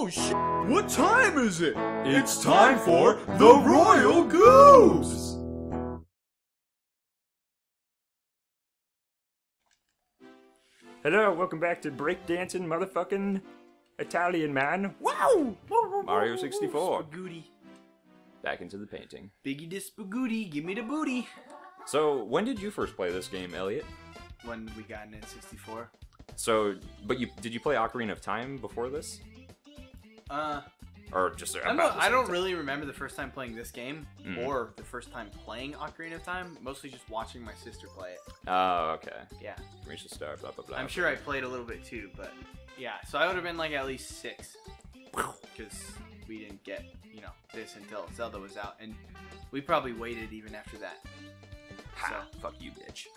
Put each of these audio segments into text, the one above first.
Oh shit! What time is it? It's time for the Royal Goobs! Hello, welcome back to breakdancing motherfucking Italian man. Wow! Mario 64. Spagooty. Back into the painting. Biggie the spagooty, give me the booty. So, when did you first play this game, Elliot? When we got in N64. So, but you did you play Ocarina of Time before this, Uh, or just I don't, I don't really remember the first time playing this game Mm. or the first time playing Ocarina of Time. Mostly just watching my sister play it. Oh, okay. Yeah, Reach the star. Blah blah blah. I'm sure I played a little bit too, but yeah. So I would have been like at least six because we didn't get you know this until Zelda was out, and we probably waited even after that. Ha, So- fuck you, bitch.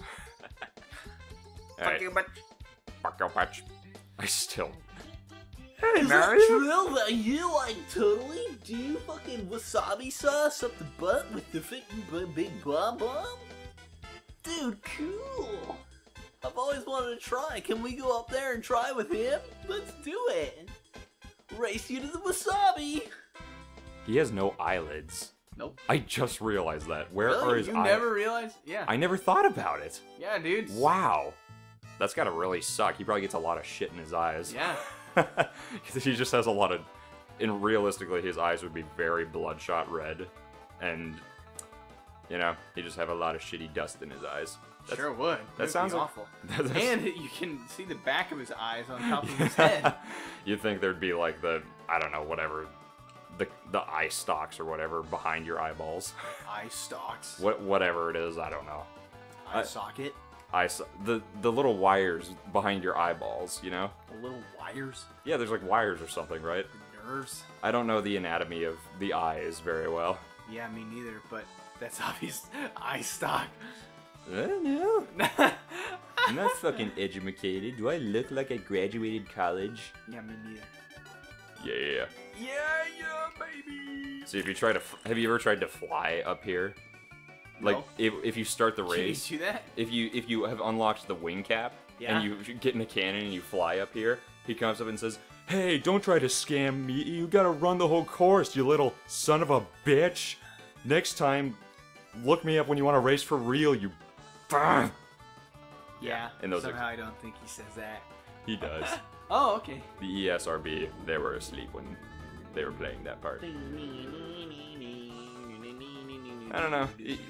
Fuck Alright, you, bitch. fuck you, bitch. I still. Hey, Is that Mario. true that you like totally do fucking wasabi sauce up the butt with the fucking Big Bob-omb? Dude, cool. I've always wanted to try. Can we go up there and try with him? Let's do it. Race you to the wasabi. He has no eyelids. Nope. I just realized that. Where Really? are his You eyes? never realized? Yeah. I never thought about it. yeah, dude. Wow. That's gotta really suck. He probably gets a lot of shit in his eyes. Yeah. he just has a lot of. And realistically, his eyes would be very bloodshot red. And, you know, he just have a lot of shitty dust in his eyes. That's- sure would. that That'd sounds awful. and you can see the back of his eyes on top of his head. You'd think there'd be like the, I don't know, whatever, the the eye stalks or whatever behind your eyeballs. Eye stalks. what Whatever it is, I don't know. Eye I- socket. Eye, the, the little wires behind your eyeballs, you know? The little wires. Yeah, there's like wires or something, right? The nerves. I don't know the anatomy of the eyes very well. Yeah, me neither, but that's obvious. Eye stock. I don't know. I'm not fucking educated. Do I look like I graduated college? yeah, me neither. Yeah. Yeah, yeah, baby. So if you try to, f- have you ever tried to fly up here? Like No. if, if you start the Can you race, do that? if you if you have unlocked the wing cap Yeah. and you get in a cannon and you fly up here, he comes up and says, "Hey, don't try to scam me. You gotta run the whole course, you little son of a bitch. Next time, look me up when you want to race for real. You." Yeah. and those are- somehow I don't think he says that. He does. Oh, okay. the E ESRB, they were asleep when they were playing that part. I don't know.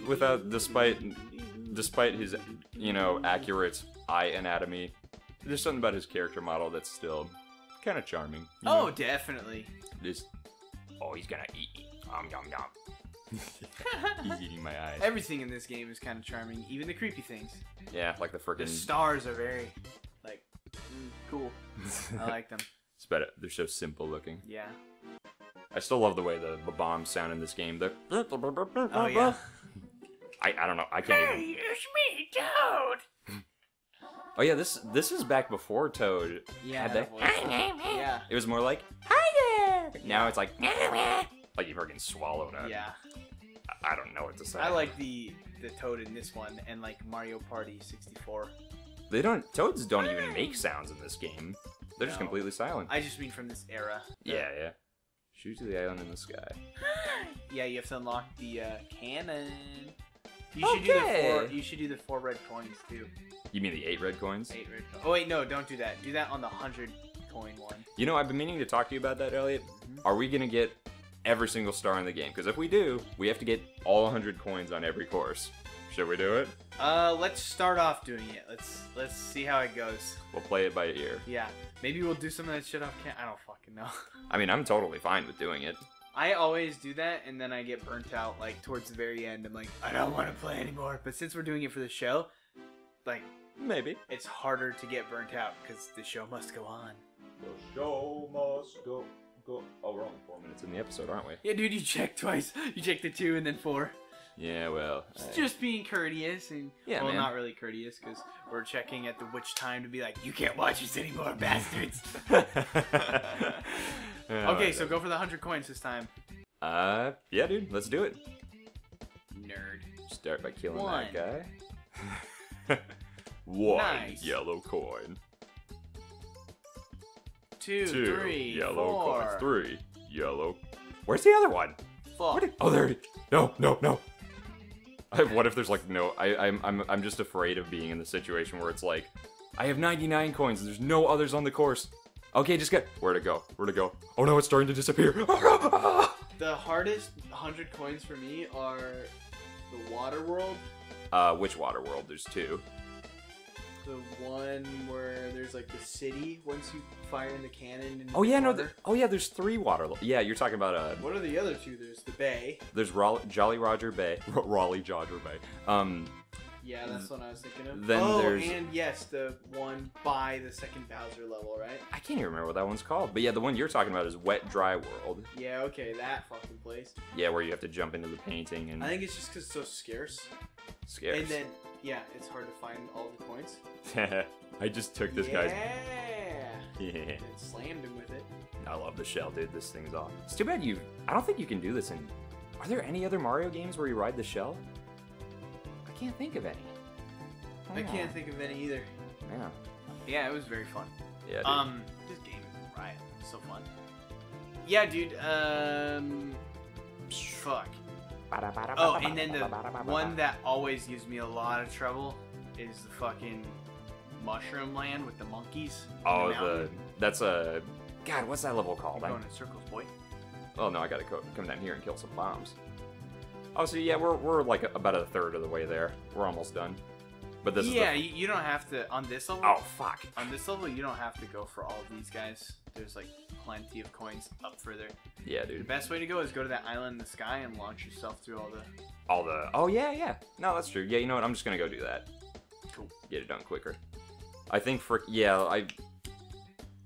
Without, despite, despite his, you know, accurate eye anatomy, there's something about his character model that's still kind of charming. Oh, know? definitely. Just, oh, he's gonna eat. Um, yum yum. he's eating my eyes. Everything in this game is kind of charming, even the creepy things. Yeah, like the freaking. The stars are very, like, mm, cool. I like them. it's better. They're so simple looking. Yeah. I still love the way the, the bombs sound in this game. The Oh yeah. I, I don't know. I can't even. it's me, Toad. Oh yeah, this this is back before Toad. Yeah. had that. that voice. Yeah. It was more like hi there. Now it's like like you freaking swallowed it. Yeah. I, I don't know what to say. I like the the Toad in this one and like Mario Party 64. They don't. Toads don't even mm. make sounds in this game. They're just completely silent. I just mean from this era. yeah, yeah. Shoot to the island in the sky. Yeah, you have to unlock the uh, cannon. You should do the four. Okay. You should do the four red coins too. You mean the eight red coins? Eight red. Co- oh wait, no, don't do that. Do that on the hundred coin one. You know, I've been meaning to talk to you about that, Elliot. Mm-hmm. Are we gonna get every single star in the game? Because if we do, we have to get all 100 coins on every course. Should we do it? Uh, let's start off doing it. Let's let's see how it goes. We'll play it by ear. Yeah, maybe we'll do some of that shit off cam. I don't fucking know. I mean, I'm totally fine with doing it. I always do that, and then I get burnt out. Like towards the very end, I'm like, I don't want to play anymore. But since we're doing it for the show, like Maybe. it's harder to get burnt out because the show must go on. The show must go. Go. Oh, we're only four minutes in the episode, aren't we? Yeah, dude, you checked twice. You checked the two and then four. Yeah, well. I- Just being courteous and Yeah, well, man. not really courteous because we're checking at the which time to be like, you can't watch this anymore, bastards. Okay, so go for the hundred coins this time. Uh, yeah, dude, let's do it. Nerd. Start by killing One. that guy. One Nice. yellow coin. two, two three, yellow four, coins. Three yellow. Where's the other one? Where did- oh, there it is. No, no, no. I, what if there's like no? I, I'm, I'm, I'm just afraid of being in the situation where it's like, I have 99 coins and there's no others on the course. Okay, just get where to go. Where to go? Oh no, it's starting to disappear. The hardest 100 coins for me are the water world, uh, which water world? There's two. The one where there's like the city once you fire in the cannon. Oh yeah, the no. water. th- oh yeah, there's three water. lo- Yeah, you're talking about uh, What are the other two? There's the bay. there's Raleigh, Jolly Roger Bay, Raleigh Roger Bay. Um, Yeah, that's what I was thinking of. Then oh, there's- and yes, the one by the second Bowser level, right? I can't even remember what that one's called. But yeah, the one you're talking about is Wet Dry World. Yeah, okay, that fucking place. Yeah, where you have to jump into the painting and I think it's just because it's so scarce. Scares. And then, yeah, it's hard to find all the coins. I just took this yeah. guy's. Yeah. And slammed him with it. I love the shell, dude. This thing's awesome. It's too bad you. I don't think you can do this in. Are there any other Mario games where you ride the shell? I can't think of any. I can't think of any either. Yeah. Yeah, it was very fun. Yeah. Dude. Um, this game is riot. So fun. Yeah, dude. Um, fuck. Oh, and then the one that always gives me a lot of trouble is the fucking Mushroom Land with the monkeys. Oh, the mountain. that's a. God, what's that level called? You're I- going in circles, boy. Oh no, I gotta co- come down here and kill some bombs. Oh, so yeah, we're we're like about a third of the way there. We're almost done. But this yeah, is you, you don't have to on this level. Oh fuck. On this level, you don't have to go for all these guys. There's like plenty of coins up further. Yeah, dude. The best way to go is go to that island in the sky and launch yourself through all the. All the. Oh yeah, yeah. No, that's true. Yeah, you know what? I'm just gonna go do that. Cool. Get it done quicker. I think for yeah, I.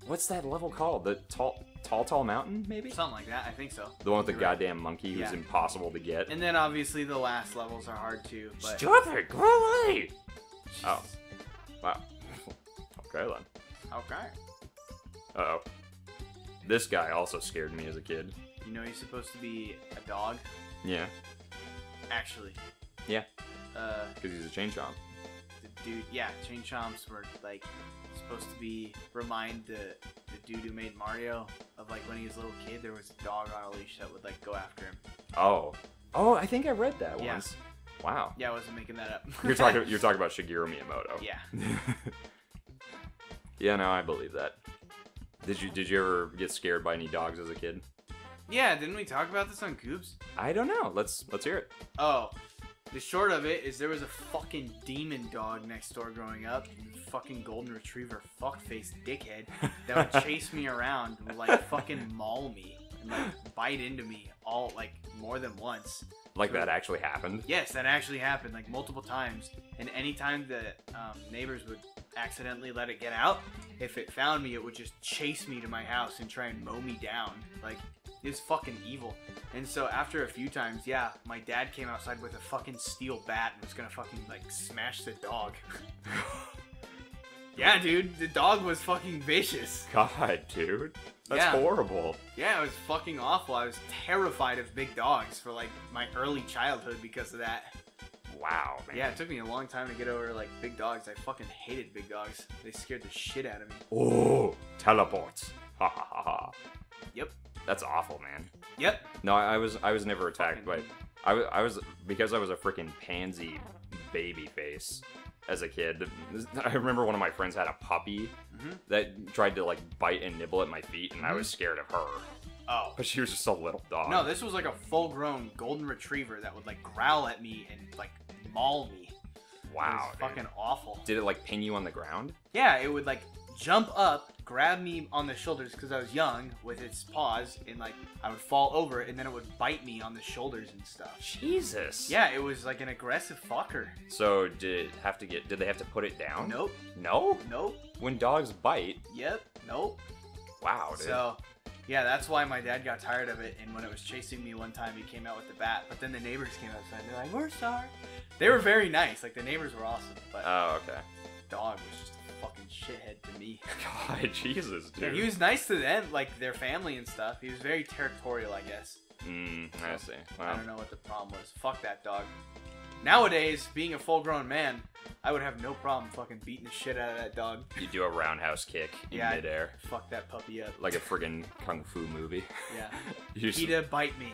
What's that level called? The tall, tall, tall mountain, maybe? Something like that. I think so. The one with the You're right. goddamn monkey who's Yeah. impossible to get. And then obviously the last levels are hard too. But Stupid, go away! Oh. Wow. okay then. Okay. Uh oh. This guy also scared me as a kid. You know he's supposed to be a dog. Yeah. Actually. Yeah. Uh, Because he's a chain chomp. the dude. Yeah, chain chomps were like supposed to be remind the the dude who made Mario of like when he was a little kid. There was a dog on a leash that would like go after him. Oh. Oh, I think I read that Yeah. once. Wow. Yeah, I wasn't making that up. You're talking you're talking about Shigeru Miyamoto. yeah. yeah, no, I believe that. Did you did you ever get scared by any dogs as a kid? Yeah, didn't we talk about this on Goobs? I don't know. Let's let's hear it. Oh, the short of it is there was a fucking demon dog next door growing up. Fucking golden retriever, fuckface dickhead that would chase me around, and, like fucking maul me and like bite into me all like more than once. Like that actually happened. Yes, that actually happened like multiple times. And anytime the um, neighbors would accidentally let it get out, if it found me, it would just chase me to my house and try and mow me down. Like, it's fucking evil. And so after a few times, yeah, my dad came outside with a fucking steel bat and was gonna fucking like smash the dog. yeah, dude, the dog was fucking vicious. God, dude. That's Yeah. horrible. Yeah, it was fucking awful. I was terrified of big dogs for like my early childhood because of that. Wow, man. Yeah, it took me a long time to get over like big dogs. I fucking hated big dogs. They scared the shit out of me. Oh, teleports. Ha ha ha ha. Yep. That's awful, man. Yep. No, I I was I was never attacked by. Fucking- I was, I was because I was a freaking pansy baby face as a kid. I remember one of my friends had a puppy Mhm. that tried to like bite and nibble at my feet, and I was scared of her. Oh. But she was just a little dog. No, this was like a full-grown golden retriever that would like growl at me and like maul me. wow, it was fucking awful. Did it like pin you on the ground? Yeah, it would like jump up, grab me on the shoulders because I was young with its paws, and like I would fall over, and then it would bite me on the shoulders and stuff. Jesus. Yeah, it was like an aggressive fucker. So did it have to get? Did they have to put it down? Nope. No. Nope. When dogs bite, Yep. Nope. wow, dude. So, yeah, that's why my dad got tired of it. And when it was chasing me one time, he came out with the bat. But then the neighbors came outside. and They're like, "We're sorry." They were very nice. Like the neighbors were awesome. But oh, okay. dog was just a fucking shithead to me. God, Jesus, dude. he was nice to them, like their family and stuff. He was very territorial, I guess. Mm, I see. Wow. I don't know what the problem was. Fuck that dog. Nowadays, being a full-grown man, I would have no problem fucking beating the shit out of that dog. You do a roundhouse kick in Yeah. midair, Fuck that puppy up. like a friggin' kung fu movie. Yeah. You just- PETA bite me.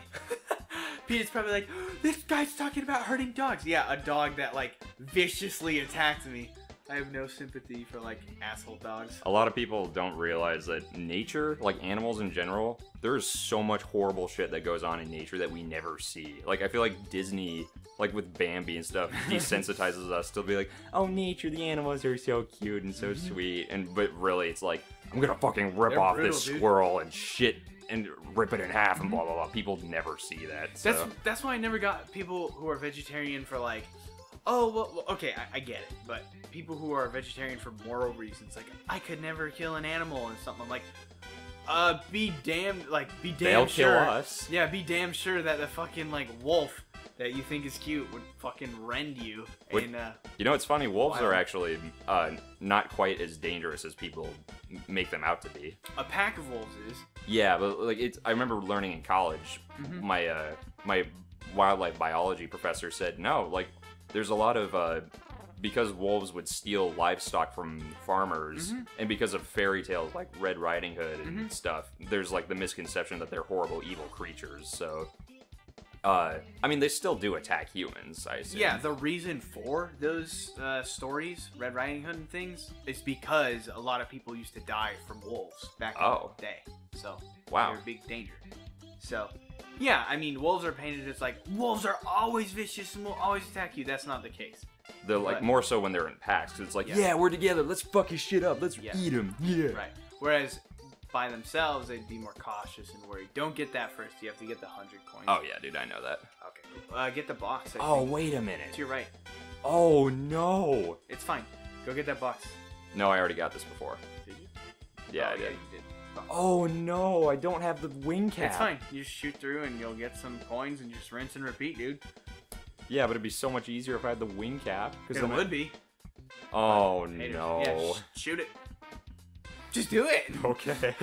PETA's probably like, this guy's talking about hurting dogs. Yeah, a dog that like viciously attacked me. I have no sympathy for like asshole dogs. A lot of people don't realize that nature, like animals in general, there's so much horrible shit that goes on in nature that we never see. Like I feel like Disney, like with Bambi and stuff, desensitizes us to be like, "Oh, nature, the animals are so cute and so mm-hmm. sweet," and but really, it's like, I'm gonna fucking rip They're off brutal, this dude. squirrel and shit and rip it in half and blah mm-hmm. blah blah. People never see that. So. That's that's why I never got people who are vegetarian for like, oh well, okay, I, I get it, but people who are vegetarian for moral reasons, like I could never kill an animal and something I'm like, uh, be damned, like be damn They'll sure, kill us. yeah, be damn sure that the fucking like wolf that you think is cute would fucking rend you and uh, You know, it's funny. Wolves Wow. are actually uh, not quite as dangerous as people make them out to be. a pack of wolves is. Yeah, but like it's. I remember learning in college. Mhm. My uh, my wildlife biology professor said no. Like, there's a lot of uh, because wolves would steal livestock from farmers, Mhm. and because of fairy tales like Red Riding Hood and Mhm. stuff. There's like the misconception that they're horrible, evil creatures. So. Uh, I mean, they still do attack humans. I assume. Yeah, the reason for those uh, stories, Red Riding Hood and things, is because a lot of people used to die from wolves back in Oh. the day. So Wow. they're a big danger. So yeah, I mean, wolves are painted as like wolves are always vicious and will always attack you. That's not the case. They're like But- more so when they're in packs. 'cause it's like, Yeah. yeah. we're together. Let's fuck his shit up. Let's Yeah. eat him. Yeah. Right. Whereas by themselves, they'd be more cautious and worried. Don't get that first. You have to get the hundred coins. Oh yeah, dude, I know that. Okay. Uh, get the box. I Oh think. wait a minute. You're right. Oh no. It's fine. Go get that box. No, I already got this before. Did you? Yeah, Oh, I did. you did. Oh no, I don't have the wing cap. It's fine. You just shoot through and you'll get some coins and just rinse and repeat, dude. Yeah, but it'd be so much easier if I had the wing cap. It then I- would be. Oh no. Yeah, sh- shoot it. Just do it. Okay.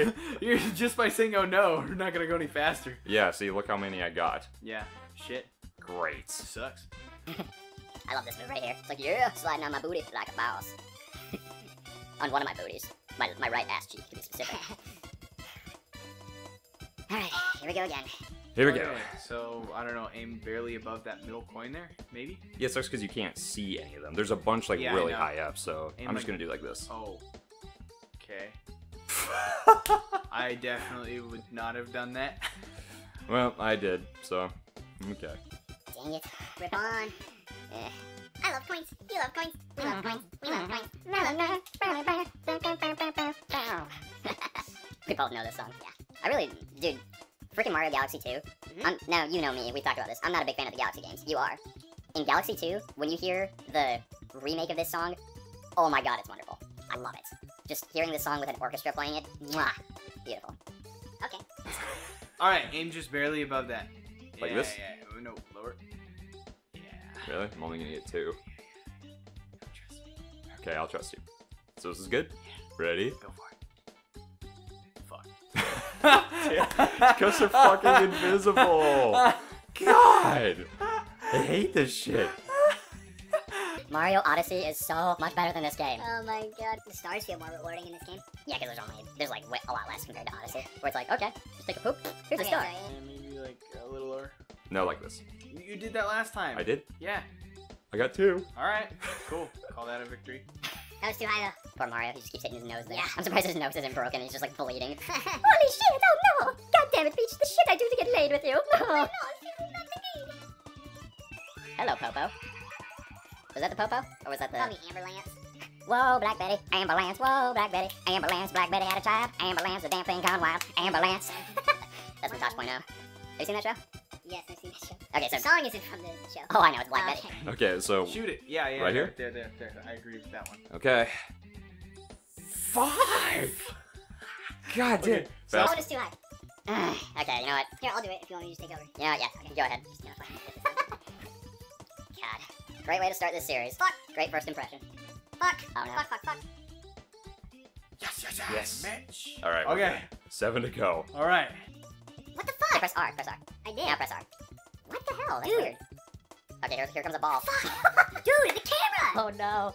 You're just by saying oh no, we're not gonna go any faster. yeah. See, look how many I got. Yeah. Shit. Great. Sucks. I love this move right here. It's like, yeah, sliding on my booty like a boss. on one of my booties. My, my right ass cheek, to be specific. Alright, here we go again. Here we go. So I don't know, aim barely above that middle coin there, maybe. Yeah, it sucks because you can't see any of them. There's a bunch like Yeah, really high up, so Aim I'm just like- gonna do like this. Oh. Okay. I definitely would not have done that. Well, I did, so okay. Dang it. Rip on. Eh. I love coins. You love coins. We love coins. We love coins. we both know this song. Yeah. I really, dude, freaking Mario Galaxy 2. Mm-hmm. I'm, now, you know me. We've talked about this. I'm not a big fan of the Galaxy games. You are. In Galaxy 2, when you hear the remake of this song, oh my god, it's wonderful. I love it. Just hearing this song with an orchestra playing it, mwah, beautiful. Okay. All right, aim just barely above that. Like yeah, this? Yeah. Oh, no, lower. Yeah. Really? I'm only gonna get two. Trust me. Okay, I'll trust you. So this is good. Ready? Go for it. Fuck. Because they're fucking invisible. God, I hate this shit. Mario Odyssey is so much better than this game. Oh my god. The stars feel more rewarding in this game. Yeah, because there's only there's like a lot less compared to Odyssey, where it's like, okay, just take a poop. Here's a star. sorry. Maybe like a little lower. No, like this. You, you did that last time. I did. Yeah. I got two. All right. Cool. Call that a victory. That was too high though. Poor Mario, he just keeps hitting his nose there. Yeah. I'm surprised his nose isn't broken. He's just like bleeding. Holy shit! Oh no! God damn it, Peach! The shit I do to get laid with you. No. Hello, Popo. Was that the Popo, or was that the? Probably Amber Lance. Whoa, Black Betty, ambulance. Whoa, Black Betty, ambulance. Black Betty had a child. Ambulance, the damn thing gone wild. Ambulance. That's from Tosh Point oh. Have you seen that show? Yes, I've seen that show. Okay, The so song isn't from the show. oh, I know it's Black Betty. okay. Okay, so Shoot it. Yeah, yeah. Right there, here? There, there, there. I agree with that one. okay. Five. God damn. Okay, So Fast- that one is too high. okay, you know what? Here, I'll do it if you want me to just take over. You know what? Yeah, go ahead. Just, you know, God, great way to start this series. Fuck. Great first impression. Fuck. Oh no. Fuck, fuck, fuck. Yes, yes, Yes. Mitch. All right. Okay. Seven to go. All right. Okay, fuck? press R. Press R. I did. Yeah, press R. What the hell? That's Dude. weird. Okay, here, here comes a ball. Dude, the camera! Oh no.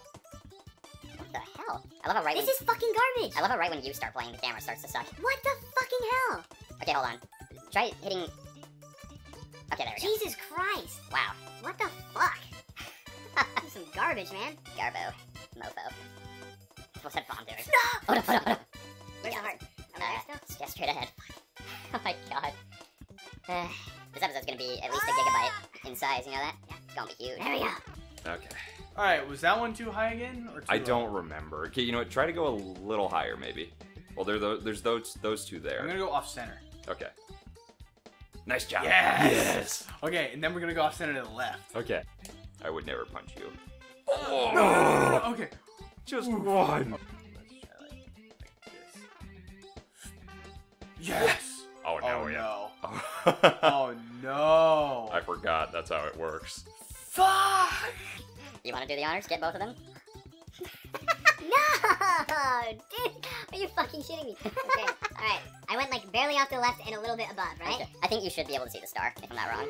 What the hell? I love how right This when, is fucking garbage! I love how right when you start playing, the camera starts to suck. What the fucking hell? Okay, hold on. Try hitting. Okay, there we go. Jesus Christ! Wow. What the fuck? this is some garbage, man. Garbo. Mofo. What's that bomb doing? No! Oh no, oh no, oh no. Where's the heart? Uh, yeah, straight ahead. oh my god. Uh, this episode's gonna be at least a gigabyte in size, you know that? Yeah, it's gonna be huge. There we go. Okay. All right, was that one too high again, or too I low? don't remember. Okay, you know what? Try to go a little higher, maybe. Well, there, there's those those two there. I'm gonna go off center. Okay. Nice job. Yes! Okay, and then we're gonna go off center to the left. Okay. I would never punch you. Okay. Just one. Let's try like, like this. Yes! Oh no. oh yeah. no. Oh. No. I forgot. That's how it works. Fuck! You wanna do the honors? Get both of them? No! Dude, are you fucking shitting me? Okay, alright. I went like barely off the left and a little bit above, right? Okay. I think you should be able to see the star, if I'm not wrong.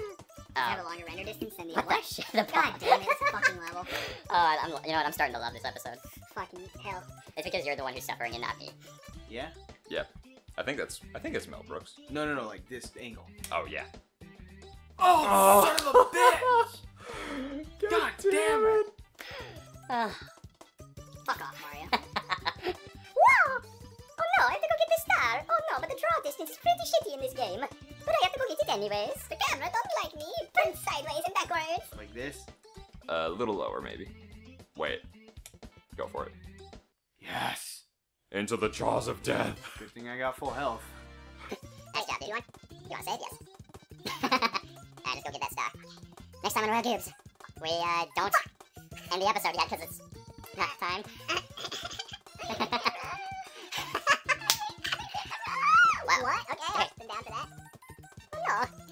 I have a Um, longer render distance than the what other the shit? The God damn it, this fucking level. Oh, I'm, you know what? I'm starting to love this episode. Fucking hell. It's because you're the one who's suffering and not me. Yeah? Yeah? I think that's. I think it's Mel Brooks. No, no, no, like this angle. Oh yeah. Oh, son of a bitch! God damn it! Ah. Fuck off, Mario. Wow! Oh no, I have to go get the star. Oh no, but the draw distance is pretty shitty in this game. But I have to go get it anyways. The camera don't like me. Turn sideways and backwards. Like this? A little lower, maybe. Wait. Go for it. Yes! Into the jaws of death. Good thing I got full health. Nice job, dude. You want, you want to say it? Yes. Alright, let's go get that star. Next time on Royal Goobs, we uh, don't end the episode yet because it's not time. wow. What? Okay, I've been down for that. Oh no. Camera, stop you